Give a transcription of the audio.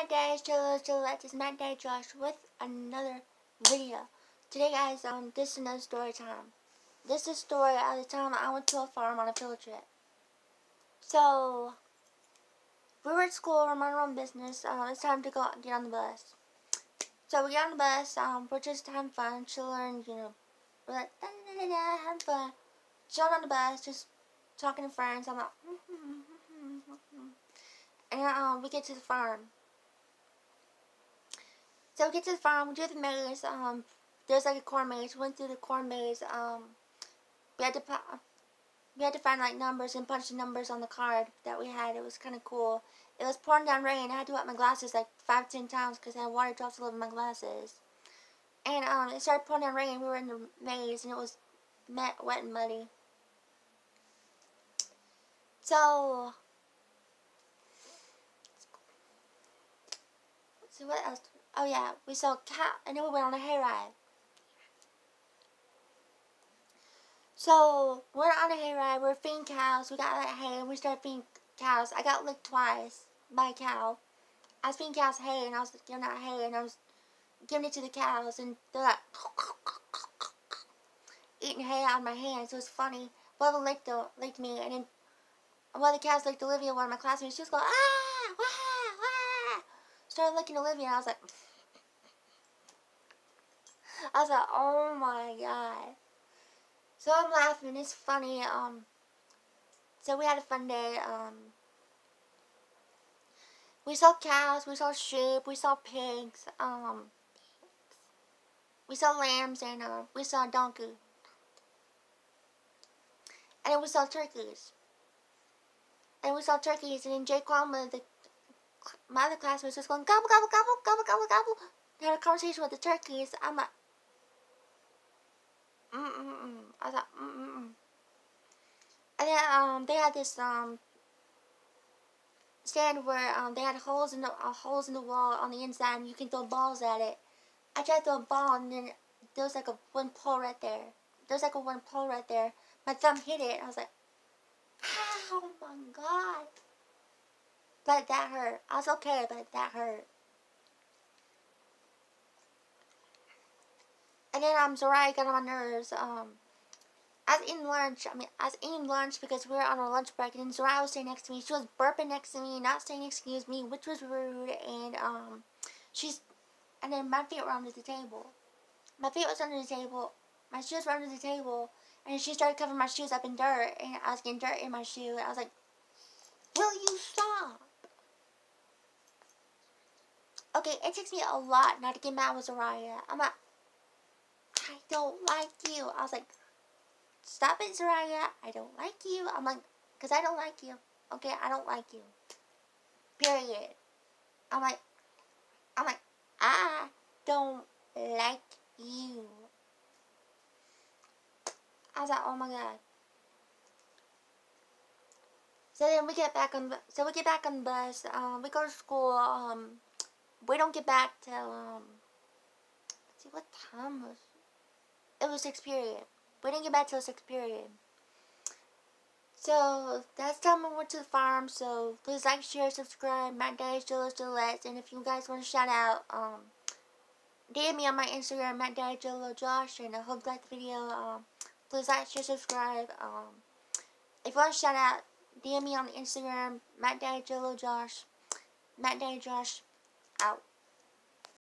Matt Dash, Jello, Gillette, it's Matt Dash Josh with another video. Today guys, um, this is another story time. This is a story at the time I went to a farm on a field trip. So, we were at school, we're on our own business, um, it's time to go get on the bus. So we get on the bus, um, we're just having fun, chilling, you know, we're like, da, da, da, da, having fun. Chilling on the bus, just talking to friends, I'm like, and um, we get to the farm. So we get to the farm, we do the maze, um, there's like a corn maze, we went through the corn maze, um, we had to, we had to find like numbers and punch the numbers on the card that we had, it was kind of cool. It was pouring down rain, I had to wet my glasses like five, ten times because I had water drops all over my glasses. And, um, it started pouring down rain, we were in the maze, and it was wet and muddy. So, so what else? Oh yeah, we saw cow, and then we went on a hayride. So, we're on a hayride, we're feeding cows, we got like hay, and we started feeding cows. I got licked twice by a cow. I was feeding cows hay, and I was giving out hay, and I was giving it to the cows, and they're like, eating hay out of my hands. It was funny. One of them licked, the, licked me, and then one of the cows licked Olivia, one of my classmates. She was going, ah, Started licking Olivia, and I was like, I was like, oh my god. So I'm laughing, it's funny, um, so we had a fun day, um, we saw cows, we saw sheep, we saw pigs, um, we saw lambs, and, uh, we saw a donkey. And we saw turkeys. And we saw turkeys, and then Jake Kwame, the, my other classmates, was going, gobble, gobble, gobble, gobble, gobble, gobble. They had a conversation with the turkeys. I'm like, mm-mm-mm. I thought, mm-mm-mm. And then, um, they had this, um, stand where, um, they had holes in the, uh, holes in the wall on the inside, and you can throw balls at it. I tried to throw a ball, and then there was like a one pole right there. There was like a one pole right there. My thumb hit it. I was like, oh my god. But that hurt. I was okay, but that hurt. And then I'm um, got on my nerves. Um, I was eating lunch. I mean, I was eating lunch because we were on our lunch break, and then was sitting next to me. She was burping next to me, not saying excuse me, which was rude. And um, she's, and then my feet were under the table. My feet was under the table. My shoes were under the table, and she started covering my shoes up in dirt, and I was getting dirt in my shoe. And I was like, "Will you stop?" Okay, it takes me a lot not to get mad with Zariah. I'm like, I don't like you. I was like, stop it, Zariah. I don't like you. I'm like, because I don't like you. Okay, I don't like you. Period. I'm like, I'm like, I don't like you. I was like, oh my god. So then we get back on, so we get back on the bus. Um, we go to school. Um, we don't get back till um. See what time was. It was sixth period. We didn't get back till sixth period. So that's time we went to the farm. So please like, share, subscribe. Matt Dash, Jillis, Gillette. And if you guys want to shout out, um, DM me on my Instagram, Matt Dash, Jillo, Josh. And I hope you like the video. Um, please like, share, subscribe. Um, if you want to shout out, DM me on Instagram, Matt Dash, Jillo, Josh. Matt Dash, Josh. Out.